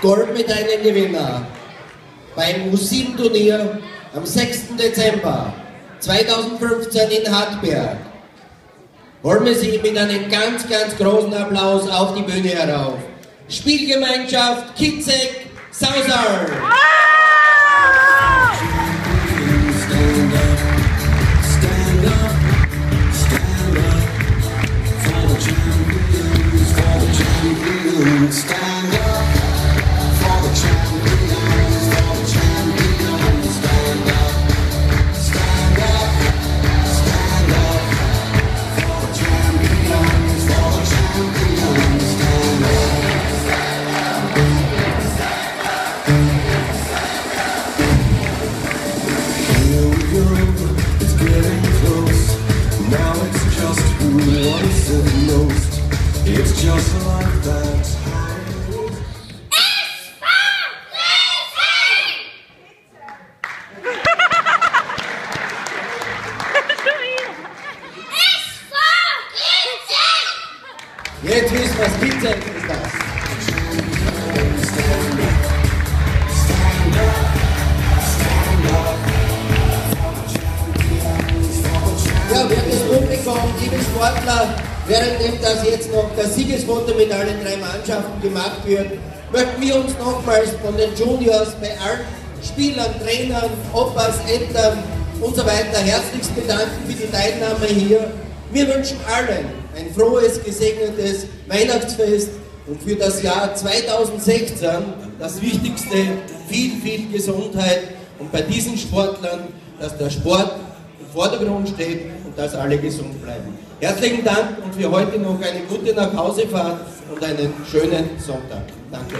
Goldmedaillengewinner beim U7-Turnier am 6. Dezember 2015 in Hartberg. Holen wir Sie mit einem ganz, ganz großen Applaus auf die Bühne herauf. Spielgemeinschaft Kitzek Sausal. Stand the most. It's just like that. It's fun it's fun, Jetzt wissen was Pizza ist das. Wertes Publikum, liebe Sportler, während das jetzt noch das Siegesfoto mit allen drei Mannschaften gemacht wird, möchten wir uns nochmals von den Juniors bei allen Spielern, Trainern, Opas, Eltern und so weiter herzlichst bedanken für die Teilnahme hier. Wir wünschen allen ein frohes, gesegnetes Weihnachtsfest und für das Jahr 2016 das Wichtigste, viel, viel Gesundheit und bei diesen Sportlern, dass der Sport im Vordergrund steht und dass alle gesund bleiben. Herzlichen Dank und für heute noch eine gute Nachhausefahrt und einen schönen Sonntag. Danke.